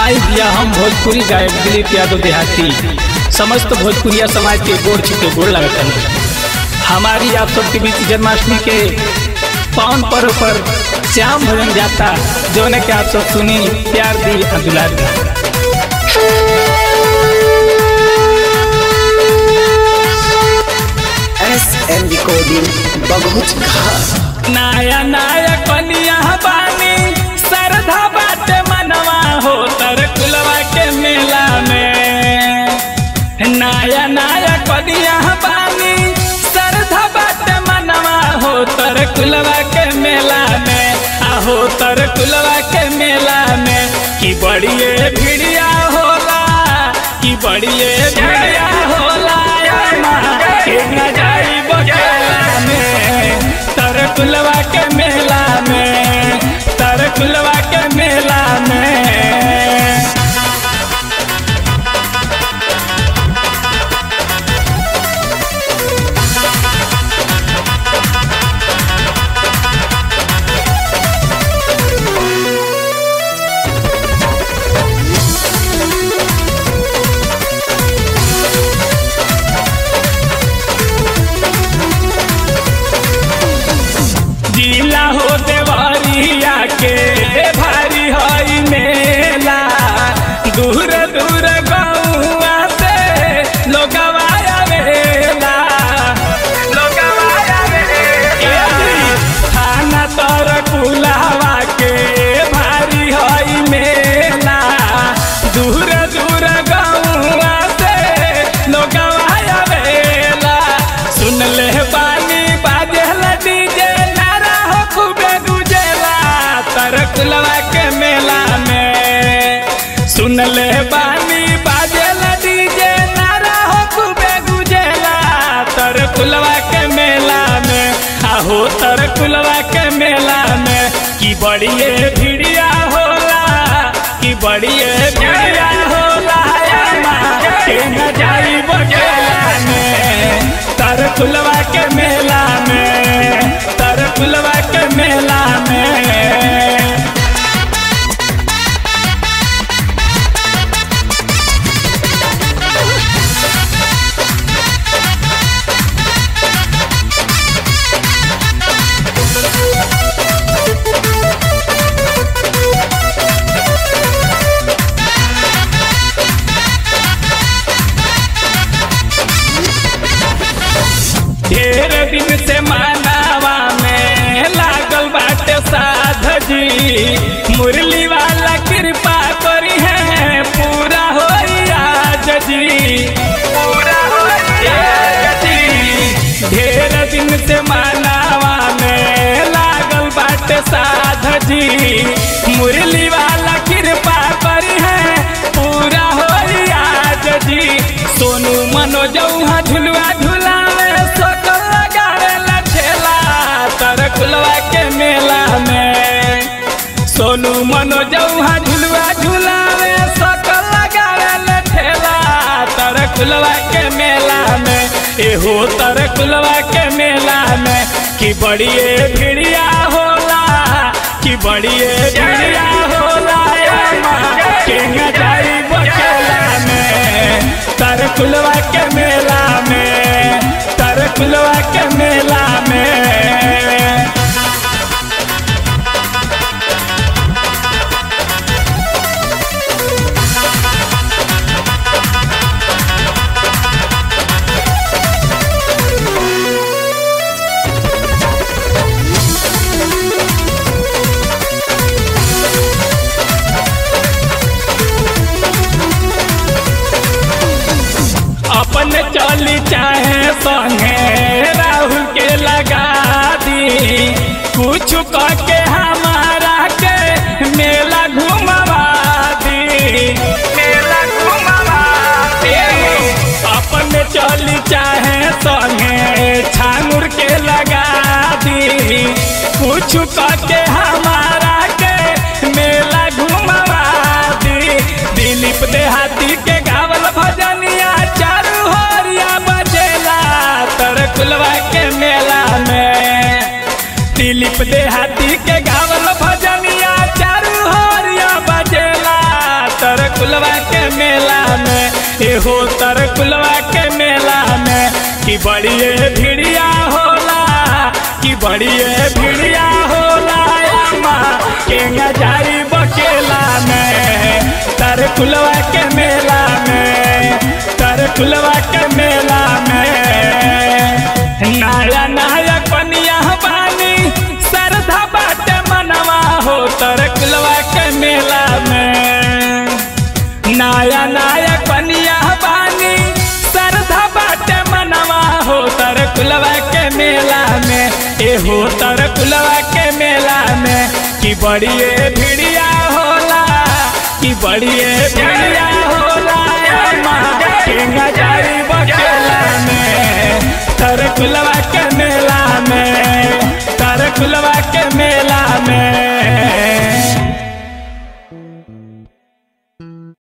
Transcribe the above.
आई दिया हम भोजपुरी गायक दिलीप यादव देहाती। समस्त भोजपुरिया समाज के गोड़ छुके गोड़ लगतन। हमारी आप सबके बीच जन्माष्टमी के पावन पर्व पर श्याम भजन जाता जो ने के आप सब सुनी प्यार दी और दुलार दी। एस एम रिकॉर्डिंग बहुत घास नाया नाया कनिया बानी। नाया नया कदिया बानी। श्रद्धा बात मनवा हो तर कुलवा के मेला में। आहो तर कुलवा के मेला में। की बड़िए भिड़िया होला, की बड़िए भिड़िया कुलवा के मेला में, की बड़िए भिड़िया होला, की बड़िए भिड़िया होला माँ तर फुलवा के मेला में, तर कुलवा ढेर दिन से मानावा में लागल बाटे साध जी मुरली वाला कृपा करी है, पूरा हो आज जी पूरा आज जी ढेर दिन से मानावा में लागल बाटे साध जी मुरली सोनू मनोजौहा झुलवा झुलावे सकल लगावे ठेला तर खुलवा के मेला में एहो तर खुलवा के मेला में कि बड़िए भिड़िया होला कि बड़िए भिड़िया होला या माँ चली चाहे संगे राहुल के लगा दी। कुछ के हमारा के मेला घुमवा दी। मेला घुमवा दी। अपन चली चाहे संगे छांगुर के लगा दी। कुछ के हमारा दिलीप देहाती के गावल भजनिया, चारू हरिया बजेला, तर कुलवा के मेला में, एहो तर कुलवा के मेला में, कि बड़िए भिड़िया होला, कि बड़िए भिड़िया होला के जाई बकेला में, तर कुलवा के मेला में, तर कुलवा के हो तर फुलवा के मेला में, कि बड़िए भिड़िया होला, कि बड़िए भिड़िया होला। माँ के नजारी बकेला में